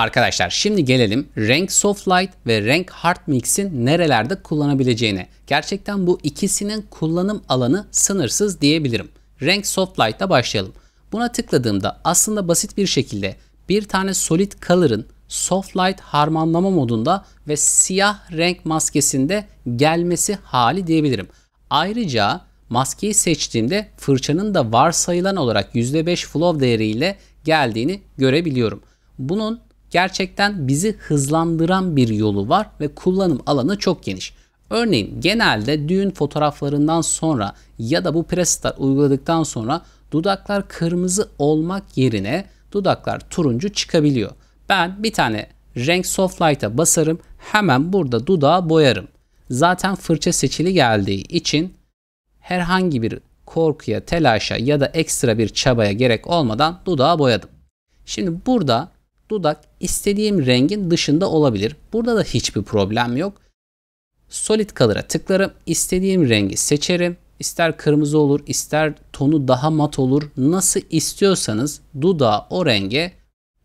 Arkadaşlar şimdi gelelim renk soft light ve renk hard mix'in nerelerde kullanabileceğine. Gerçekten bu ikisinin kullanım alanı sınırsız diyebilirim. Renk soft light'la başlayalım. Buna tıkladığımda aslında basit bir şekilde bir tane solid color'ın soft light harmanlama modunda ve siyah renk maskesinde gelmesi hali diyebilirim. Ayrıca maskeyi seçtiğimde fırçanın da varsayılan olarak %5 flow değeriyle geldiğini görebiliyorum. Bunun gerçekten bizi hızlandıran bir yolu var ve kullanım alanı çok geniş. Örneğin genelde düğün fotoğraflarından sonra ya da bu prestar uyguladıktan sonra dudaklar kırmızı olmak yerine dudaklar turuncu çıkabiliyor. Ben bir tane renk soft light'a basarım hemen burada dudağı boyarım. Zaten fırça seçili geldiği için herhangi bir korkuya, telaşa ya da ekstra bir çabaya gerek olmadan dudağı boyadım. Şimdi burada dudak istediğim rengin dışında olabilir. Burada da hiçbir problem yok. Solid Color'a tıklarım. istediğim rengi seçerim. İster kırmızı olur, ister tonu daha mat olur. Nasıl istiyorsanız dudağı o renge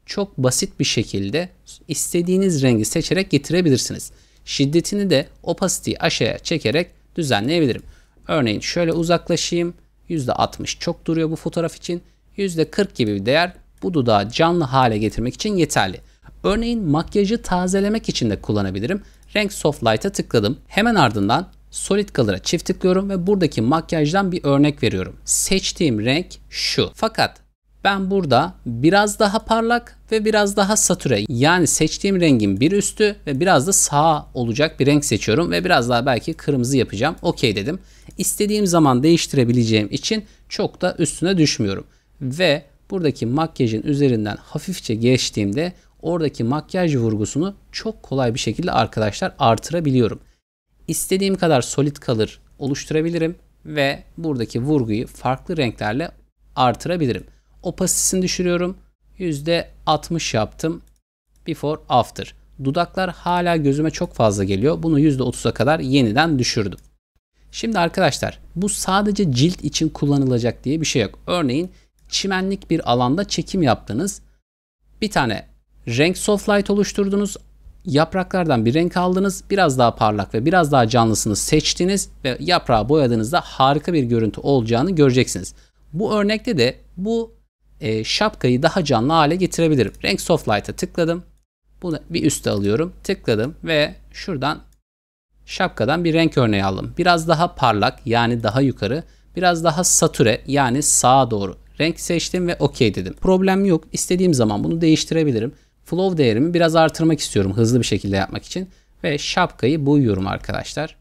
çok basit bir şekilde istediğiniz rengi seçerek getirebilirsiniz. Şiddetini de opacity'yi aşağıya çekerek düzenleyebilirim. Örneğin şöyle uzaklaşayım. %60 çok duruyor bu fotoğraf için. %40 gibi bir değer bu dudağı canlı hale getirmek için yeterli. Örneğin makyajı tazelemek için de kullanabilirim. Renk Soft Light'a tıkladım. Hemen ardından Solid Color'a çift tıklıyorum ve buradaki makyajdan bir örnek veriyorum. Seçtiğim renk şu. Fakat ben burada biraz daha parlak ve biraz daha satüre yani seçtiğim rengin bir üstü ve biraz da sağ olacak bir renk seçiyorum ve biraz daha belki kırmızı yapacağım. Okey dedim. İstediğim zaman değiştirebileceğim için çok da üstüne düşmüyorum. Ve buradaki makyajın üzerinden hafifçe geçtiğimde oradaki makyaj vurgusunu çok kolay bir şekilde arkadaşlar artırabiliyorum. İstediğim kadar solid color oluşturabilirim ve buradaki vurguyu farklı renklerle artırabilirim. Opasitesini düşürüyorum. %60 yaptım. Before after. Dudaklar hala gözüme çok fazla geliyor. Bunu %30'a kadar yeniden düşürdüm. Şimdi arkadaşlar bu sadece cilt için kullanılacak diye bir şey yok. Örneğin çimenlik bir alanda çekim yaptınız. Bir tane renk soft light oluşturdunuz. Yapraklardan bir renk aldınız. Biraz daha parlak ve biraz daha canlısını seçtiniz ve yaprağı boyadığınızda harika bir görüntü olacağını göreceksiniz. Bu örnekte de bu e, şapkayı daha canlı hale getirebilirim. Renk Soft Light'a tıkladım. Bunu bir üste alıyorum. Tıkladım ve şuradan şapkadan bir renk örneği aldım. Biraz daha parlak yani daha yukarı. Biraz daha satüre yani sağa doğru. Renk seçtim ve OK dedim. Problem yok. İstediğim zaman bunu değiştirebilirim. Flow değerimi biraz artırmak istiyorum hızlı bir şekilde yapmak için. Ve şapkayı boyuyorum arkadaşlar.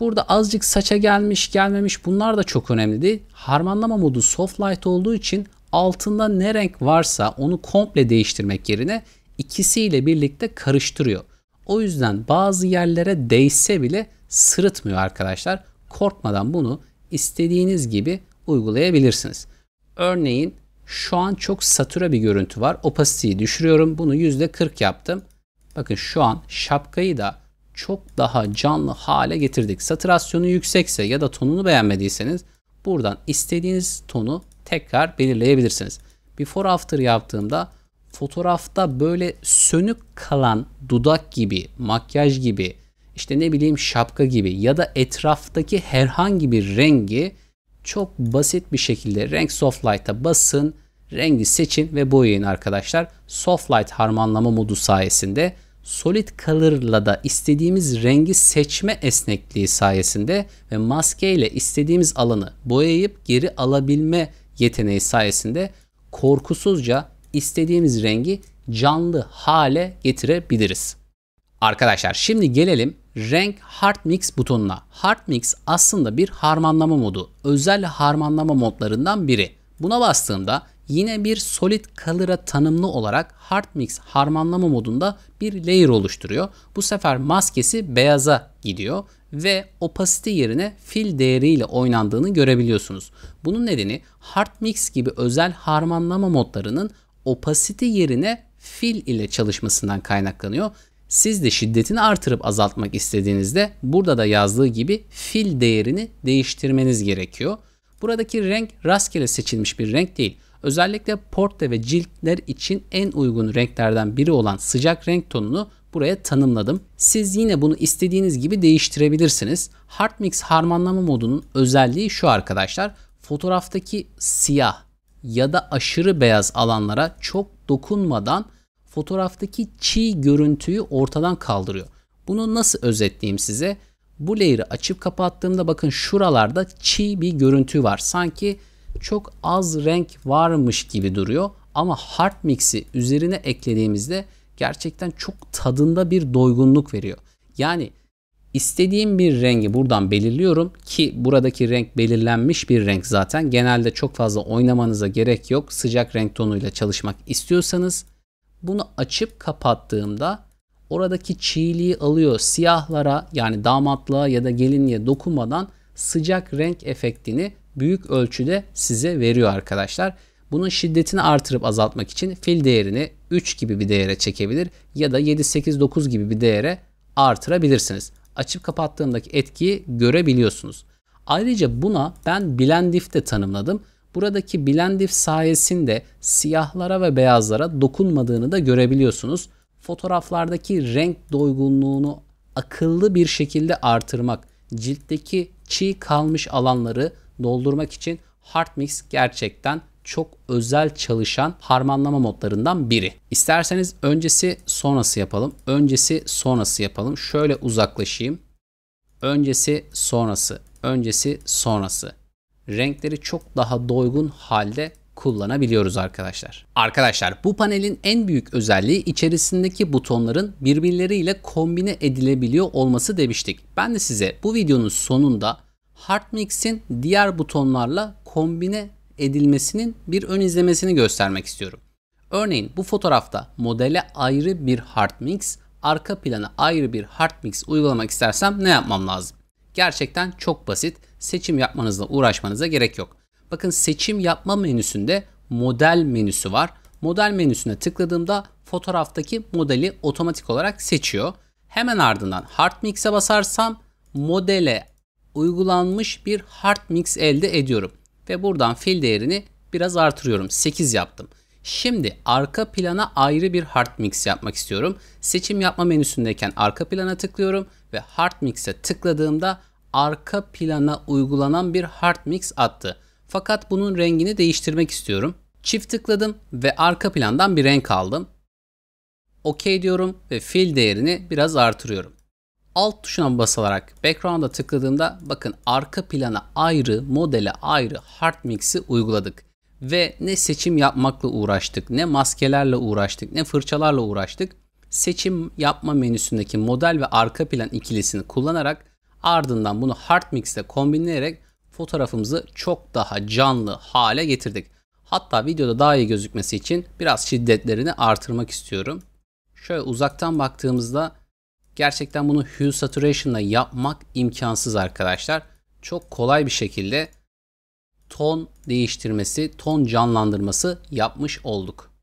Burada azıcık saça gelmiş gelmemiş bunlar da çok önemli değil. Harmanlama modu soft light olduğu için altında ne renk varsa onu komple değiştirmek yerine ikisiyle birlikte karıştırıyor. O yüzden bazı yerlere değse bile sırıtmıyor arkadaşlar. Korkmadan bunu istediğiniz gibi uygulayabilirsiniz. Örneğin şu an çok satüre bir görüntü var. Opacity'yi düşürüyorum. Bunu %40 yaptım. Bakın şu an şapkayı da çok daha canlı hale getirdik. Satürasyonu yüksekse ya da tonunu beğenmediyseniz buradan istediğiniz tonu tekrar belirleyebilirsiniz. Before after yaptığımda fotoğrafta böyle sönük kalan dudak gibi, makyaj gibi, işte ne bileyim şapka gibi ya da etraftaki herhangi bir rengi çok basit bir şekilde renk soft light'a basın, rengi seçin ve boyayın arkadaşlar. Soft light harmanlama modu sayesinde Solid Color'la da istediğimiz rengi seçme esnekliği sayesinde ve maske ile istediğimiz alanı boyayıp geri alabilme yeteneği sayesinde korkusuzca istediğimiz rengi canlı hale getirebiliriz. Arkadaşlar şimdi gelelim renk Hard Mix butonuna. Hard Mix aslında bir harmanlama modu. Özel harmanlama modlarından biri. Buna bastığımda yine bir solid color'a tanımlı olarak hard mix harmanlama modunda bir layer oluşturuyor. Bu sefer maskesi beyaza gidiyor ve opacity yerine fill değeriyle oynandığını görebiliyorsunuz. Bunun nedeni hard mix gibi özel harmanlama modlarının opacity yerine fill ile çalışmasından kaynaklanıyor. Siz de şiddetini artırıp azaltmak istediğinizde burada da yazdığı gibi fill değerini değiştirmeniz gerekiyor. Buradaki renk rastgele seçilmiş bir renk değil. Özellikle portre ve ciltler için en uygun renklerden biri olan sıcak renk tonunu buraya tanımladım. Siz yine bunu istediğiniz gibi değiştirebilirsiniz. Hard Mix harmanlama modunun özelliği şu arkadaşlar. Fotoğraftaki siyah ya da aşırı beyaz alanlara çok dokunmadan fotoğraftaki çiğ görüntüyü ortadan kaldırıyor. Bunu nasıl özetleyeyim size? Bu layer'ı açıp kapattığımda bakın şuralarda çiğ bir görüntü var. Sanki çok az renk varmış gibi duruyor. Ama hard mix'i üzerine eklediğimizde gerçekten çok tadında bir doygunluk veriyor. Yani istediğim bir rengi buradan belirliyorum ki buradaki renk belirlenmiş bir renk zaten. Genelde çok fazla oynamanıza gerek yok. Sıcak renk tonuyla çalışmak istiyorsanız bunu açıp kapattığımda oradaki çiğliği alıyor. Siyahlara yani damatlığa ya da gelinliğe dokunmadan sıcak renk efektini büyük ölçüde size veriyor arkadaşlar. Bunun şiddetini artırıp azaltmak için fil değerini 3 gibi bir değere çekebilir ya da 7, 8, 9 gibi bir değere artırabilirsiniz. Açıp kapattığımdaki etkiyi görebiliyorsunuz. Ayrıca buna ben Blendif de tanımladım. Buradaki Blendif sayesinde siyahlara ve beyazlara dokunmadığını da görebiliyorsunuz. Fotoğraflardaki renk doygunluğunu akıllı bir şekilde artırmak, ciltteki çiğ kalmış alanları doldurmak için Hard Mix gerçekten çok özel çalışan harmanlama modlarından biri. İsterseniz öncesi sonrası yapalım. Öncesi sonrası yapalım. Şöyle uzaklaşayım. Öncesi sonrası. Öncesi sonrası. Renkleri çok daha doygun halde kullanabiliyoruz arkadaşlar. Arkadaşlar bu panelin en büyük özelliği içerisindeki butonların birbirleriyle kombine edilebiliyor olması demiştik. Ben de size bu videonun sonunda HardMix'in diğer butonlarla kombine edilmesinin bir ön izlemesini göstermek istiyorum. Örneğin bu fotoğrafta modele ayrı bir HardMix, arka plana ayrı bir HardMix uygulamak istersem ne yapmam lazım? Gerçekten çok basit. Seçim yapmanızla uğraşmanıza gerek yok. Bakın seçim yapma menüsünde model menüsü var. Model menüsüne tıkladığımda fotoğraftaki modeli otomatik olarak seçiyor. Hemen ardından Hard Mix'e basarsam modele uygulanmış bir Hard Mix elde ediyorum. Ve buradan fil değerini biraz artırıyorum. 8 yaptım. Şimdi arka plana ayrı bir Hard Mix yapmak istiyorum. Seçim yapma menüsündeyken arka plana tıklıyorum ve Hard Mix'e tıkladığımda arka plana uygulanan bir Hard Mix attı. Fakat bunun rengini değiştirmek istiyorum. Çift tıkladım ve arka plandan bir renk aldım. OK diyorum ve fill değerini biraz artırıyorum. Alt tuşuna basılarak background'a tıkladığımda bakın arka plana ayrı, modele ayrı hard mix'i uyguladık. Ve ne seçim yapmakla uğraştık, ne maskelerle uğraştık, ne fırçalarla uğraştık. Seçim yapma menüsündeki model ve arka plan ikilisini kullanarak ardından bunu hard mix ile kombinleyerek fotoğrafımızı çok daha canlı hale getirdik. Hatta videoda daha iyi gözükmesi için biraz şiddetlerini artırmak istiyorum. Şöyle uzaktan baktığımızda gerçekten bunu hue saturation ile yapmak imkansız arkadaşlar. Çok kolay bir şekilde ton değiştirmesi, ton canlandırması yapmış olduk.